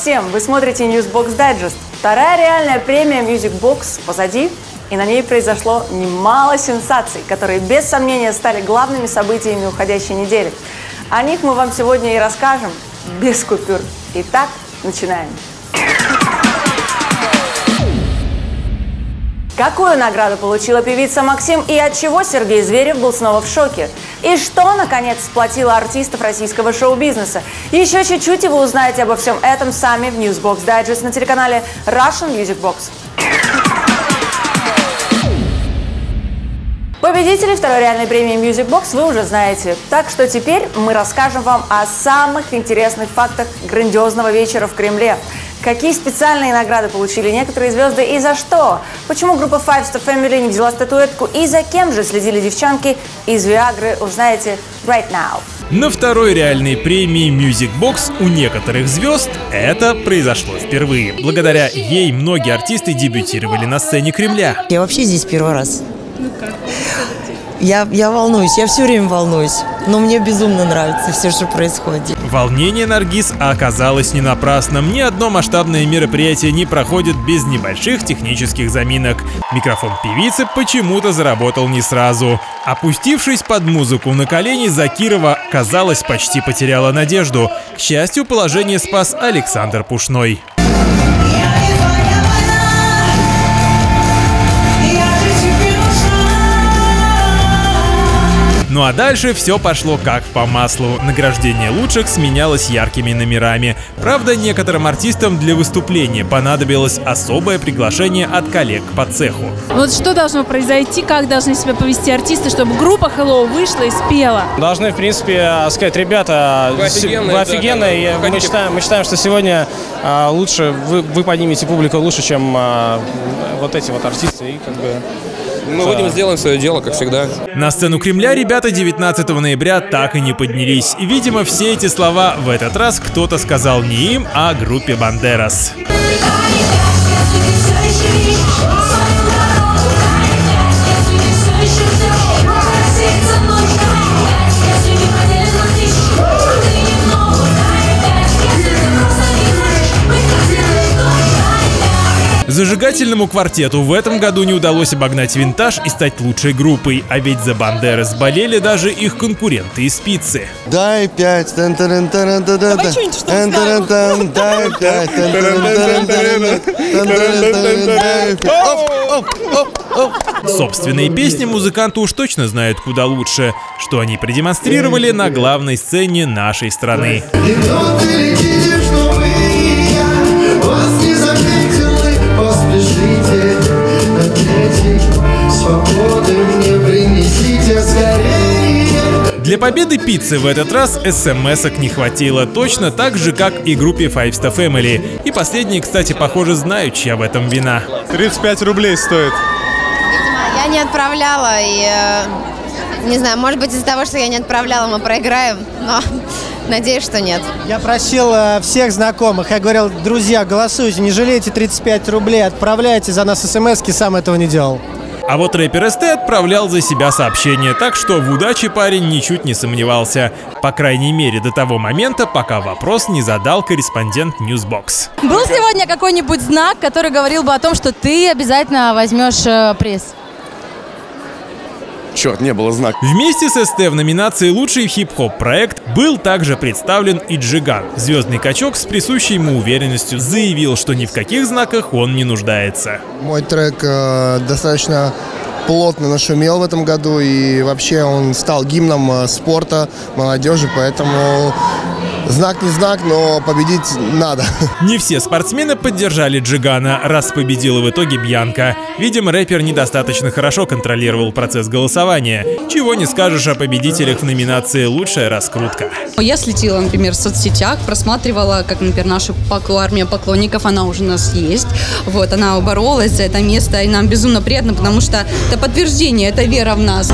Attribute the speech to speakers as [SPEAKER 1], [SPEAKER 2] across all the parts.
[SPEAKER 1] всем! Вы смотрите Newsbox Digest. Вторая реальная премия Music Box позади, и на ней произошло немало сенсаций, которые без сомнения стали главными событиями уходящей недели. О них мы вам сегодня и расскажем без купюр. Итак, начинаем. Какую награду получила певица Максим и от чего Сергей Зверев был снова в шоке? И что, наконец, сплотило артистов российского шоу-бизнеса? Еще чуть-чуть, и вы узнаете обо всем этом сами в Newsbox Digest на телеканале Russian Music Box. Победителей второй реальной премии Music Box вы уже знаете. Так что теперь мы расскажем вам о самых интересных фактах грандиозного вечера в Кремле. Какие специальные награды получили некоторые звезды и за что? Почему группа Five Star Family не взяла статуэтку и за кем же следили девчонки из Виагры, узнаете right now.
[SPEAKER 2] На второй реальной премии Music Box у некоторых звезд это произошло впервые. Благодаря ей многие артисты дебютировали на сцене Кремля.
[SPEAKER 3] Я вообще здесь первый раз. Я, я волнуюсь, я все время волнуюсь. Но мне безумно нравится все, что происходит.
[SPEAKER 2] Волнение Наргиз оказалось не напрасным. Ни одно масштабное мероприятие не проходит без небольших технических заминок. Микрофон певицы почему-то заработал не сразу. Опустившись под музыку на колени, Закирова, казалось, почти потеряла надежду. К счастью, положение спас Александр Пушной. Ну а дальше все пошло как по маслу. Награждение лучших сменялось яркими номерами. Правда, некоторым артистам для выступления понадобилось особое приглашение от коллег по цеху.
[SPEAKER 4] Вот что должно произойти, как должны себя повести артисты, чтобы группа Hello вышла и спела?
[SPEAKER 5] Должны, в принципе, сказать, ребята, вы офигенные, вы офигенные. Да, мы, считаем, мы считаем, что сегодня а, лучше вы, вы поднимете публику лучше, чем а, вот эти вот артисты. И как бы
[SPEAKER 6] мы выйдем, сделаем свое дело, как всегда.
[SPEAKER 2] На сцену Кремля ребята 19 ноября так и не поднялись. И, видимо, все эти слова в этот раз кто-то сказал не им, а группе Бандерас. Зажигательному квартету в этом году не удалось обогнать винтаж и стать лучшей группой, а ведь за Бандерас болели даже их конкуренты из спицы.
[SPEAKER 7] Дай пять, дай
[SPEAKER 2] Собственные песни музыканты уж точно знают куда лучше, что они продемонстрировали на главной сцене нашей страны. Для победы пиццы в этот раз смс-ок не хватило, точно так же, как и группе Five Star Family. И последние, кстати, похоже, знают, чья в этом вина.
[SPEAKER 8] 35 рублей стоит.
[SPEAKER 9] Видимо, я не отправляла, и э, не знаю, может быть из-за того, что я не отправляла, мы проиграем, но надеюсь, что нет.
[SPEAKER 10] Я просил э, всех знакомых, я говорил, друзья, голосуйте, не жалейте 35 рублей, отправляйте за нас смс-ки, сам этого не делал.
[SPEAKER 2] А вот рэпер СТ отправлял за себя сообщение, так что в удаче парень ничуть не сомневался. По крайней мере, до того момента, пока вопрос не задал корреспондент Newsbox.
[SPEAKER 4] Был сегодня какой-нибудь знак, который говорил бы о том, что ты обязательно возьмешь э, приз?
[SPEAKER 8] Черт, не было знака.
[SPEAKER 2] Вместе с СТ в номинации «Лучший хип-хоп проект» был также представлен и Джиган. Звездный качок с присущей ему уверенностью заявил, что ни в каких знаках он не нуждается.
[SPEAKER 7] Мой трек э, достаточно плотно нашумел в этом году, и вообще он стал гимном э, спорта, молодежи, поэтому Знак не знак, но победить надо.
[SPEAKER 2] Не все спортсмены поддержали Джигана, раз победила в итоге Бьянка. Видимо, рэпер недостаточно хорошо контролировал процесс голосования. Чего не скажешь о победителях в номинации «Лучшая раскрутка».
[SPEAKER 11] Я следила, например, в соцсетях, просматривала, как, например, наша армия поклонников, она уже у нас есть. Вот, она боролась за это место, и нам безумно приятно, потому что это подтверждение, это вера в нас.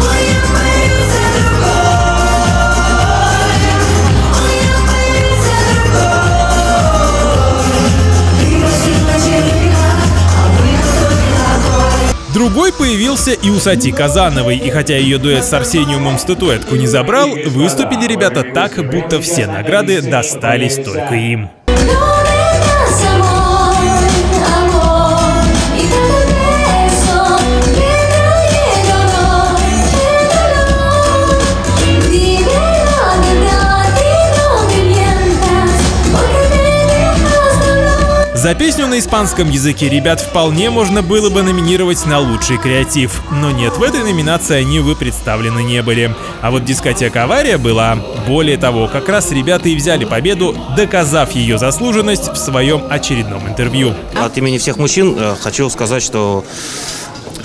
[SPEAKER 2] Другой появился и у Сати Казановой, и хотя ее дуэт с Арсениумом статуэтку не забрал, выступили ребята так, будто все награды достались только им. За песню на испанском языке ребят вполне можно было бы номинировать на лучший креатив. Но нет, в этой номинации они, вы представлены не были. А вот дискотека «Авария» была. Более того, как раз ребята и взяли победу, доказав ее заслуженность в своем очередном интервью.
[SPEAKER 12] От имени всех мужчин э, хочу сказать, что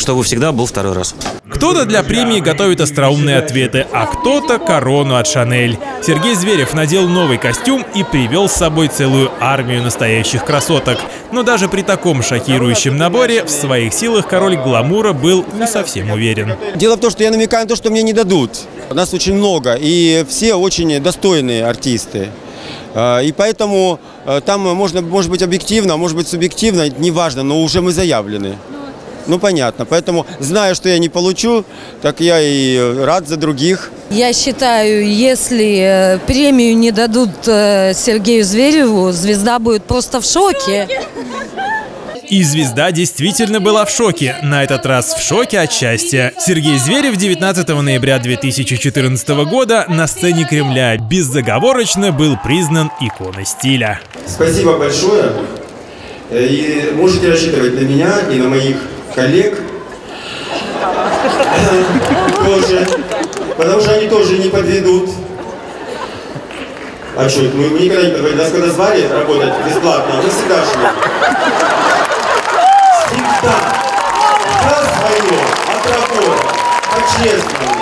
[SPEAKER 12] чтобы всегда был второй раз.
[SPEAKER 2] Кто-то для премии готовит остроумные ответы, а кто-то корону от Шанель. Сергей Зверев надел новый костюм и привел с собой целую армию настоящих красоток. Но даже при таком шокирующем наборе в своих силах король гламура был не совсем уверен.
[SPEAKER 13] Дело в том, что я намекаю на то, что мне не дадут. Нас очень много, и все очень достойные артисты. А, и поэтому э, там можно, может быть, объективно, а может быть, субъективно, неважно, но уже мы заявлены. Ну, понятно. Поэтому, зная, что я не получу, так я и рад за других.
[SPEAKER 14] Я считаю, если э, премию не дадут э, Сергею Звереву, звезда будет просто в шоке.
[SPEAKER 2] И звезда действительно была в шоке. На этот раз в шоке от счастья. Сергей Зверев 19 ноября 2014 года на сцене Кремля безоговорочно был признан иконой стиля.
[SPEAKER 13] Спасибо большое. Э, и можете рассчитывать на меня и на моих коллег тоже, потому что они тоже не подведут. А что, мы, мы никогда не подводим. Нас когда звали работать бесплатно, мы всегда шли. Всегда. За свое, от работы, по-честному.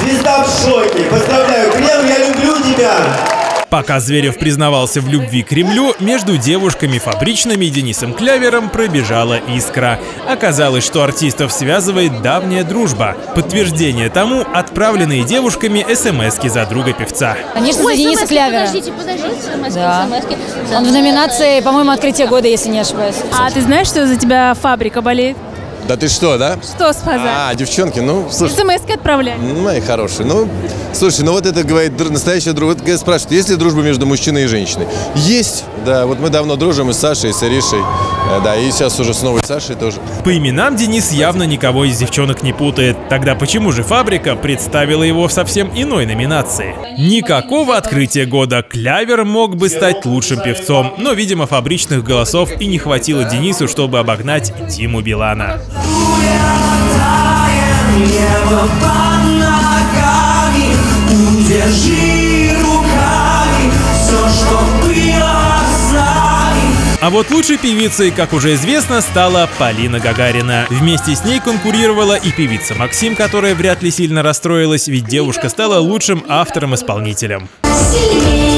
[SPEAKER 13] Звезда в шоке. Поздравляю, Крем, я люблю тебя.
[SPEAKER 2] Пока Зверев признавался в любви к Кремлю, между девушками фабричными и Денисом Клявером пробежала искра. Оказалось, что артистов связывает давняя дружба. Подтверждение тому – отправленные девушками смски за друга певца.
[SPEAKER 4] Конечно, за Дениса Клявера.
[SPEAKER 15] Подождите, подождите, смс
[SPEAKER 4] Да.
[SPEAKER 15] смс
[SPEAKER 4] Он в номинации, по-моему, «Открытие года», если не ошибаюсь.
[SPEAKER 15] А ты знаешь, что за тебя фабрика болеет?
[SPEAKER 16] Да ты что, да?
[SPEAKER 15] Что сказать?
[SPEAKER 16] А, девчонки, ну, слушай.
[SPEAKER 15] смс отправляй.
[SPEAKER 16] Ну, Мои хорошие. Ну, слушай, ну вот это говорит др- настоящая дружба. Вот спрашивают, есть ли дружба между мужчиной и женщиной? Есть, да. Вот мы давно дружим и с Сашей, и с Аришей. Э, Да, и сейчас уже с новой Сашей тоже.
[SPEAKER 2] По именам Денис явно никого из девчонок не путает. Тогда почему же «Фабрика» представила его в совсем иной номинации? Никакого открытия года. Клявер мог бы стать лучшим певцом, но, видимо, фабричных голосов и не хватило Денису, чтобы обогнать Диму Билана. А вот лучшей певицей, как уже известно, стала Полина Гагарина. Вместе с ней конкурировала и певица Максим, которая вряд ли сильно расстроилась, ведь девушка стала лучшим автором-исполнителем.
[SPEAKER 17] Сильнее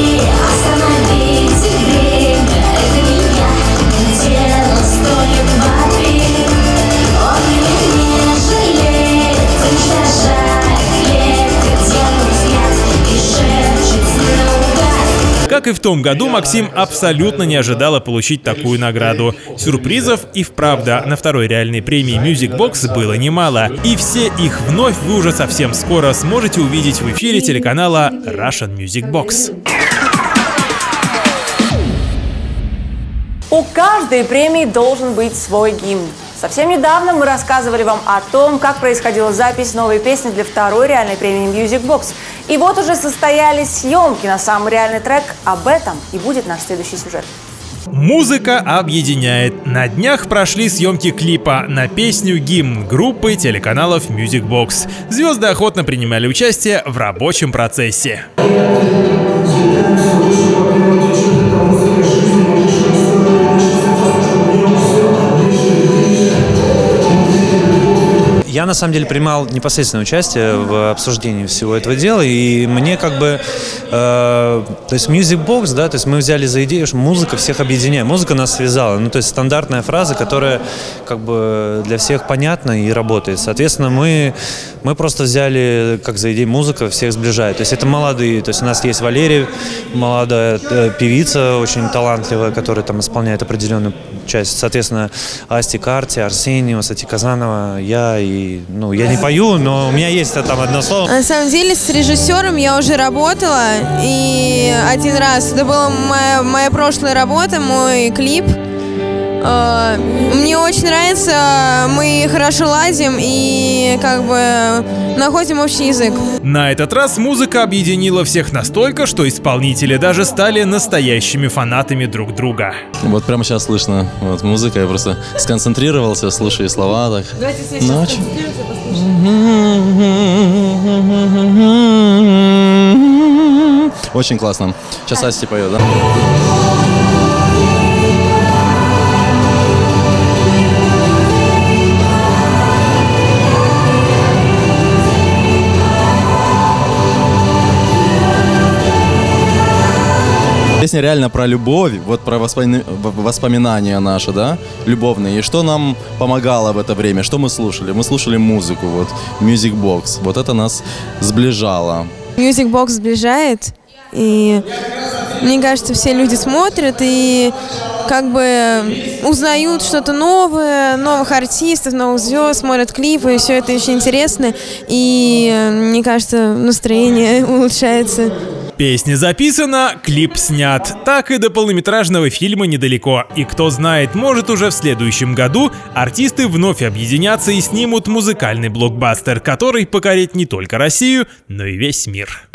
[SPEAKER 2] Как и в том году, Максим абсолютно не ожидала получить такую награду. Сюрпризов и вправду на второй реальной премии Music Box было немало. И все их вновь вы уже совсем скоро сможете увидеть в эфире телеканала Russian Music Box.
[SPEAKER 1] У каждой премии должен быть свой гимн. Совсем недавно мы рассказывали вам о том, как происходила запись новой песни для второй реальной премии Music Box. И вот уже состоялись съемки на самый реальный трек. Об этом и будет наш следующий сюжет.
[SPEAKER 2] Музыка объединяет. На днях прошли съемки клипа на песню «Гимн» группы телеканалов Music Box. Звезды охотно принимали участие в рабочем процессе.
[SPEAKER 18] Я на самом деле принимал непосредственное участие в обсуждении всего этого дела, и мне как бы, э, то есть Music Box, да, то есть мы взяли за идею, что музыка всех объединяет, музыка нас связала, ну то есть стандартная фраза, которая как бы для всех понятна и работает. Соответственно, мы мы просто взяли как за идею музыка всех сближает. То есть это молодые, то есть у нас есть Валерия, молодая э, певица, очень талантливая, которая там исполняет определенную часть. Соответственно, Асти Карти, Арсений, Сати Казанова, я и, ну, я не пою, но у меня есть там одно слово.
[SPEAKER 19] На самом деле с режиссером я уже работала, и один раз, это была моя, моя прошлая работа, мой клип. Э, Мне очень нравится, мы хорошо ладим и как бы находим общий язык.
[SPEAKER 2] На этот раз музыка объединила всех настолько, что исполнители даже стали настоящими фанатами друг друга.
[SPEAKER 20] Вот прямо сейчас слышно вот музыка, я просто сконцентрировался, слушаю слова так. Ночь. Очень классно. Сейчас Асти поет, да? Песня реально про любовь, вот про воспоми- воспоминания наши, да, любовные. И что нам помогало в это время, что мы слушали? Мы слушали музыку, вот, Music Box. Вот это нас сближало.
[SPEAKER 19] Music Box сближает, и мне кажется, все люди смотрят и как бы узнают что-то новое, новых артистов, новых звезд, смотрят клипы, и все это очень интересно, и мне кажется, настроение улучшается.
[SPEAKER 2] Песня записана, клип снят. Так и до полнометражного фильма недалеко. И кто знает, может уже в следующем году артисты вновь объединятся и снимут музыкальный блокбастер, который покорит не только Россию, но и весь мир.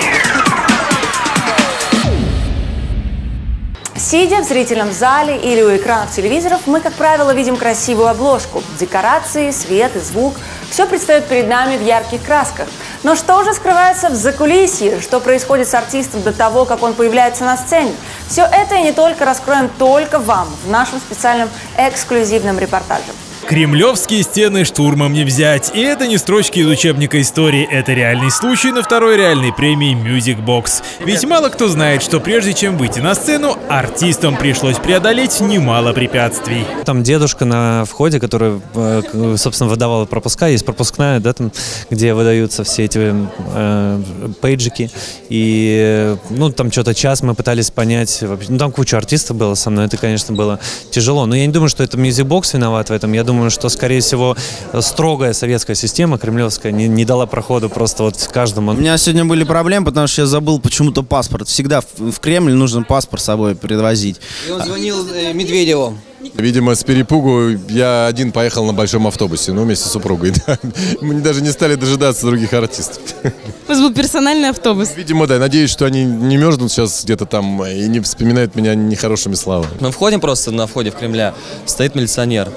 [SPEAKER 1] Сидя в зрительном зале или у экранов телевизоров, мы, как правило, видим красивую обложку. Декорации, свет и звук – все предстает перед нами в ярких красках. Но что же скрывается в закулисье? Что происходит с артистом до того, как он появляется на сцене? Все это и не только раскроем только вам в нашем специальном эксклюзивном репортаже.
[SPEAKER 2] Кремлевские стены штурмом не взять. И это не строчки из учебника истории, это реальный случай на второй реальной премии Music Box. Ведь мало кто знает, что прежде чем выйти на сцену, артистам пришлось преодолеть немало препятствий.
[SPEAKER 18] Там дедушка на входе, который, э, собственно, выдавал пропуска, есть пропускная, да, там, где выдаются все эти э, пейджики. И, э, ну, там что-то час мы пытались понять, ну, там куча артистов было со мной, это, конечно, было тяжело. Но я не думаю, что это Music Box виноват в этом. Я думаю, что, скорее всего, строгая советская система, кремлевская, не, не дала проходу просто вот каждому.
[SPEAKER 21] У меня сегодня были проблемы, потому что я забыл почему-то паспорт. Всегда в, в Кремль нужно паспорт с собой предвозить.
[SPEAKER 22] И он звонил э, Медведеву.
[SPEAKER 16] Видимо, с перепугу я один поехал на большом автобусе, ну, вместе с супругой. да. Мы даже не стали дожидаться других артистов.
[SPEAKER 23] У вас был персональный автобус.
[SPEAKER 16] Видимо, да. Надеюсь, что они не мерзнут сейчас где-то там и не вспоминают меня нехорошими словами.
[SPEAKER 22] Мы входим просто на входе в Кремля, стоит милиционер.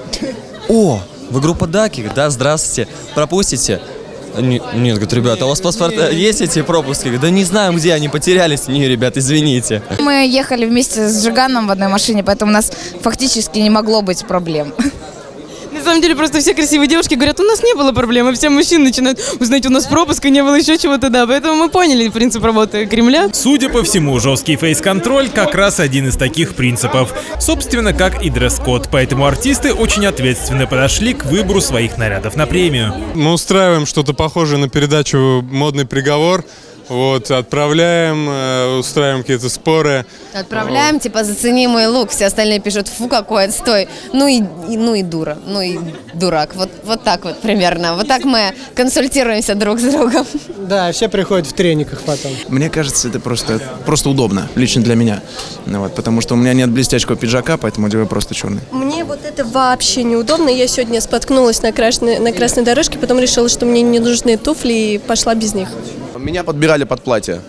[SPEAKER 22] О, вы группа Даки? Да, здравствуйте. Пропустите? Не- Нет, говорит, ребята, у вас паспорта есть эти пропуски? Да не знаем, где они потерялись. Не, ребят, извините.
[SPEAKER 24] Мы ехали вместе с Жиганом в одной машине, поэтому у нас фактически не могло быть проблем.
[SPEAKER 23] На самом деле просто все красивые девушки говорят, у нас не было проблем, и все мужчины начинают, вы знаете, у нас пропуска не было еще чего-то, да, поэтому мы поняли принцип работы Кремля.
[SPEAKER 2] Судя по всему, жесткий фейс-контроль как раз один из таких принципов. Собственно, как и дресс-код. Поэтому артисты очень ответственно подошли к выбору своих нарядов на премию.
[SPEAKER 8] Мы устраиваем что-то похожее на передачу «Модный приговор». Вот, отправляем, э, устраиваем какие-то споры.
[SPEAKER 9] Отправляем, типа, зацени мой лук, все остальные пишут, фу, какой отстой. Ну и, и- ну и дура, ну и дурак. Вот, вот так вот примерно. Вот так мы консультируемся друг с другом.
[SPEAKER 10] Да, все приходят в трениках потом.
[SPEAKER 25] Мне кажется, это просто, просто удобно, лично для меня. Ну вот, потому что у меня нет блестящего пиджака, поэтому делаю просто черный.
[SPEAKER 26] Мне вот это вообще неудобно. Я сегодня споткнулась на красной, на красной дорожке, потом решила, что мне не нужны туфли и пошла без них.
[SPEAKER 25] Меня подбирали под платье.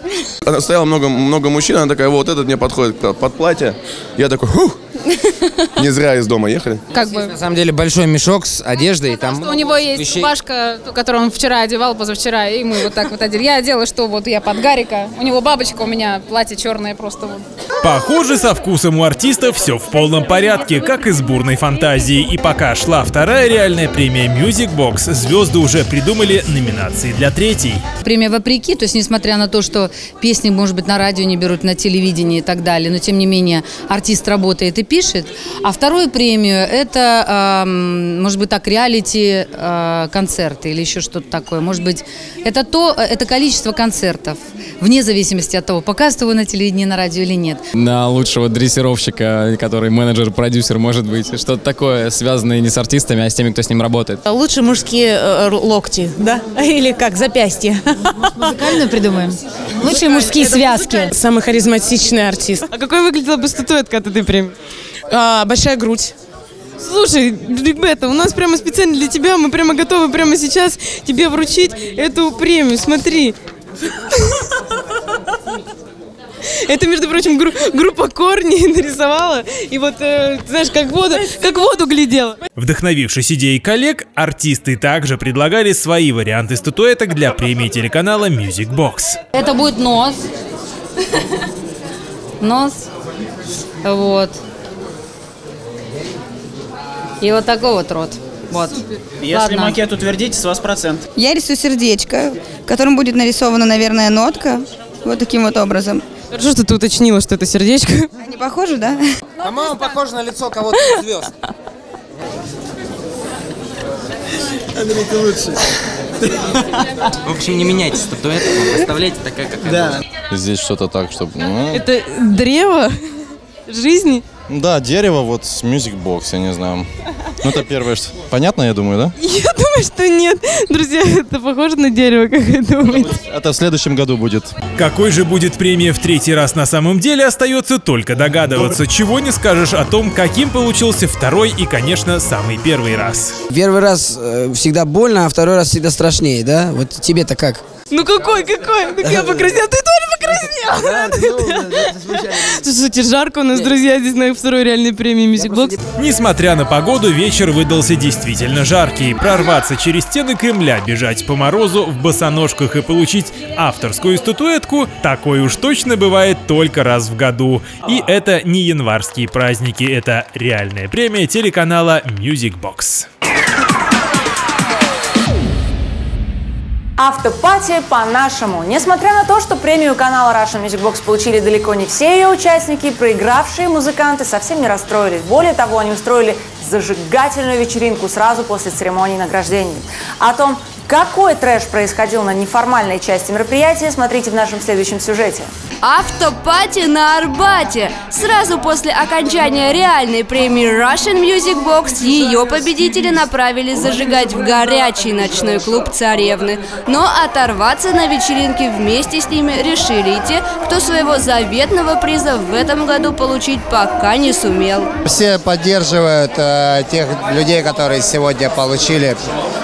[SPEAKER 25] Она стояла много, много мужчин, она такая, вот этот мне подходит под под платье. Я такой, хух, не зря из дома ехали.
[SPEAKER 27] Как бы... На самом деле большой мешок с одеждой, там
[SPEAKER 28] У него есть
[SPEAKER 27] вещей.
[SPEAKER 28] рубашка, ту, которую он вчера одевал, позавчера, и мы вот так вот одели. Я одела, что вот я под Гарика, у него бабочка, у меня платье черное просто вот.
[SPEAKER 2] Похоже, со вкусом у артистов все в полном порядке, как и с бурной фантазией. И пока шла вторая реальная премия Music Box, звезды уже придумали номинации для третьей.
[SPEAKER 29] Премия вопреки, то есть несмотря на то, что песни, может быть, на радио не берут, на телевидении и так далее, но тем не менее артист работает и пишет. А вторую премию это, может быть, так, реалити э, концерты или еще что-то такое. Может быть, это то, это количество концертов, вне зависимости от того, показывают его на телевидении, на радио или нет.
[SPEAKER 30] на лучшего дрессировщика, который менеджер, продюсер, может быть. Что-то такое, связанное не с артистами, а с теми, кто с ним работает.
[SPEAKER 31] Лучше мужские э, локти, да? Или как, запястья.
[SPEAKER 29] Музыкальную придумаем? Лучшие мужские связки.
[SPEAKER 31] Самый харизматичный артист.
[SPEAKER 23] А какой выглядела бы статуэтка от этой премии?
[SPEAKER 31] А, большая грудь.
[SPEAKER 23] Слушай, ребята, у нас прямо специально для тебя, мы прямо готовы прямо сейчас тебе вручить эту премию. Смотри. Это, между прочим, гру- группа Корни нарисовала. И вот, э, знаешь, как воду, как воду глядела.
[SPEAKER 2] Вдохновившись идеей коллег, артисты также предлагали свои варианты статуэток для премии телеканала Music Box.
[SPEAKER 29] Это будет нос. Нос. Вот. И вот такой вот рот. Вот.
[SPEAKER 32] Если
[SPEAKER 29] Ладно.
[SPEAKER 32] макет утвердите, с вас процент.
[SPEAKER 33] Я рисую сердечко, в котором будет нарисована, наверное, нотка. Вот таким вот образом.
[SPEAKER 23] Хорошо, что ты уточнила, что это сердечко.
[SPEAKER 33] Они похожи, да?
[SPEAKER 31] По-моему, похоже на лицо кого-то из звезд.
[SPEAKER 32] Андрей, ты лучше.
[SPEAKER 34] В общем, не меняйте статуэтку, оставляйте такая, какая
[SPEAKER 32] Да.
[SPEAKER 20] Здесь что-то так, чтобы... ну,
[SPEAKER 23] Это древо жизни.
[SPEAKER 20] Да, дерево вот с Music Box, я не знаю. Ну, это первое, что... Понятно, я думаю, да?
[SPEAKER 23] Я думаю, что нет. Друзья, это похоже на дерево, как вы думаете?
[SPEAKER 20] Это в следующем году будет.
[SPEAKER 2] Какой же будет премия в третий раз на самом деле, остается только догадываться. Чего не скажешь о том, каким получился второй и, конечно, самый первый раз.
[SPEAKER 31] Первый раз э, всегда больно, а второй раз всегда страшнее, да? Вот тебе-то как?
[SPEAKER 23] Ну какой, какой? Так я покраснела, ты тоже покраснела. Слушайте, жарко у нас, друзья, здесь на второй реальной премии Music Box.
[SPEAKER 2] Несмотря на погоду, вечер выдался действительно жаркий. Прорваться через стены Кремля, бежать по морозу в босоножках и получить авторскую статуэтку – такое уж точно бывает только раз в году. И это не январские праздники, это реальная премия телеканала Music Box.
[SPEAKER 1] Автопати по-нашему. Несмотря на то, что премию канала Russian Music Box получили далеко не все ее участники, проигравшие музыканты совсем не расстроились. Более того, они устроили зажигательную вечеринку сразу после церемонии награждений. О том, какой трэш происходил на неформальной части мероприятия, смотрите в нашем следующем сюжете.
[SPEAKER 35] Автопати на Арбате. Сразу после окончания реальной премии Russian Music Box ее победители направили зажигать в горячий ночной клуб «Царевны». Но оторваться на вечеринке вместе с ними решили и те, кто своего заветного приза в этом году получить пока не сумел.
[SPEAKER 36] Все поддерживают э, тех людей, которые сегодня получили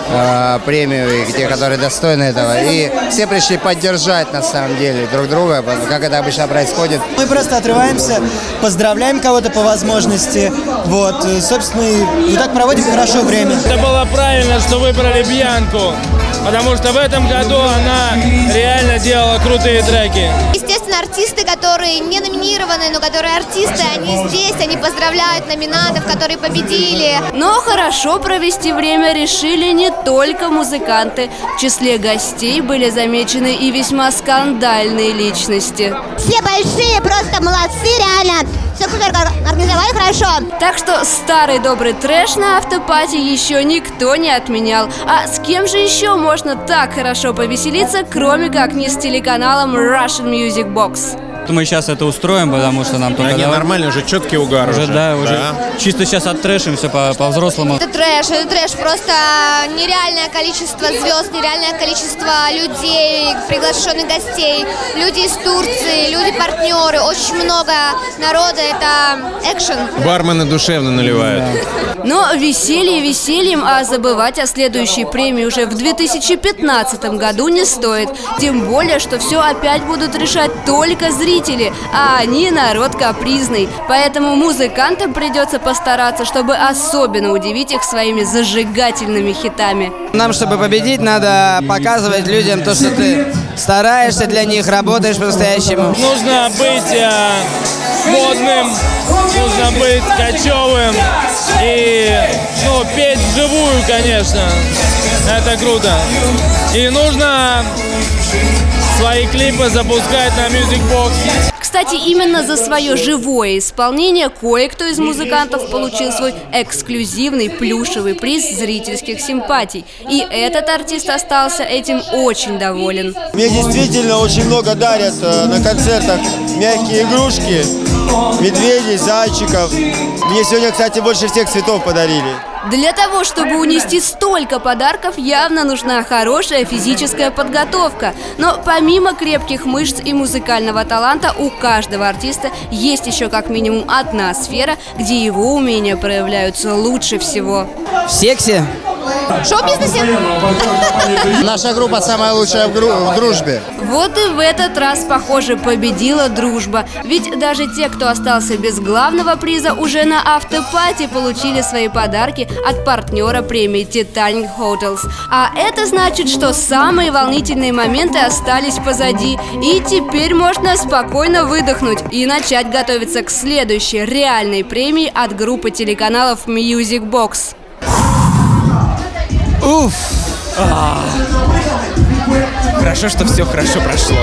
[SPEAKER 36] э, премию, и те, которые достойны этого. И все пришли поддержать, на самом деле, друг друга, как это обычно происходит.
[SPEAKER 31] Мы просто отрываемся, поздравляем кого-то по возможности. Вот, э, собственно, и так проводим хорошо время.
[SPEAKER 37] Это было правильно, что выбрали Бьянку, потому что в этом году она реально делала крутые треки.
[SPEAKER 38] Естественно, артисты, которые не номинированы, но которые артисты, они здесь, они поздравляют номинантов, которые победили.
[SPEAKER 35] Но хорошо провести время решили не только музыканты. В числе гостей были замечены и весьма скандальные личности.
[SPEAKER 38] Все большие, просто молодцы, реально. Все круто организовали хорошо.
[SPEAKER 35] Так что старый добрый трэш на автопати еще никто не отменял. А с кем же еще можно так хорошо повеселиться, кроме как не с телеканалом Russian Music Box?
[SPEAKER 39] Мы сейчас это устроим, потому что нам только...
[SPEAKER 40] Не,
[SPEAKER 39] давай-
[SPEAKER 40] нормально, уже четкий угар
[SPEAKER 39] Уже,
[SPEAKER 40] уже.
[SPEAKER 39] да, уже
[SPEAKER 40] Да.
[SPEAKER 39] чисто сейчас оттрэшимся по- по-взрослому.
[SPEAKER 38] Это трэш, это трэш. Просто нереальное количество звезд, нереальное количество людей, приглашенных гостей. Люди из Турции, люди-партнеры, очень много народа. Это экшен.
[SPEAKER 40] Бармены душевно наливают.
[SPEAKER 35] Но веселье весельем, а забывать о следующей премии уже в 2015 году не стоит. Тем более, что все опять будут решать только зрители, а они народ капризный. Поэтому музыкантам придется постараться, чтобы особенно удивить их своими зажигательными хитами.
[SPEAKER 31] Нам, чтобы победить, надо показывать людям то, что ты стараешься для них, работаешь по-настоящему.
[SPEAKER 37] Нужно быть э, модным, нужно быть кочевым и ну, петь вживую, конечно. Это круто. И нужно свои клипы запускать на Music Box.
[SPEAKER 35] Кстати, именно за свое живое исполнение кое-кто из музыкантов получил свой эксклюзивный плюшевый приз зрительских симпатий. И этот артист остался этим очень доволен.
[SPEAKER 41] Мне действительно очень много дарят э, на концертах мягкие игрушки, медведей, зайчиков. Мне сегодня, кстати, больше всех цветов подарили.
[SPEAKER 35] Для того, чтобы унести столько подарков, явно нужна хорошая физическая подготовка. Но помимо крепких мышц и музыкального таланта, у каждого артиста есть еще как минимум одна сфера, где его умения проявляются лучше всего.
[SPEAKER 31] В сексе.
[SPEAKER 38] Шоу-бизнесе?
[SPEAKER 36] Наша группа самая лучшая в, гру- в дружбе.
[SPEAKER 35] Вот и в этот раз, похоже, победила дружба. Ведь даже те, кто остался без главного приза, уже на автопати получили свои подарки от партнера премии Titanic Hotels. А это значит, что самые волнительные моменты остались позади. И теперь можно спокойно выдохнуть и начать готовиться к следующей реальной премии от группы телеканалов Music Box.
[SPEAKER 32] Уф. А. Хорошо, что все хорошо прошло.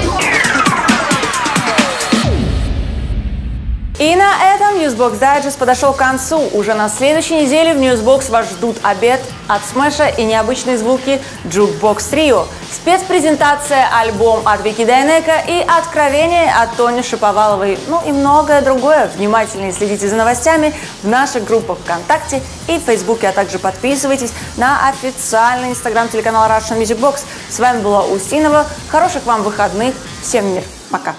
[SPEAKER 1] И на этом Newsbox Digest подошел к концу. Уже на следующей неделе в Newsbox вас ждут обед от Смэша и необычные звуки Trio, спецпрезентация альбом от Вики Дайнека и откровение от Тони Шиповаловой, ну и многое другое. Внимательнее следите за новостями в наших группах ВКонтакте и в Фейсбуке, а также подписывайтесь на официальный инстаграм телеканала Russian Music Box. С вами была Устинова. Хороших вам выходных. Всем мир. Пока.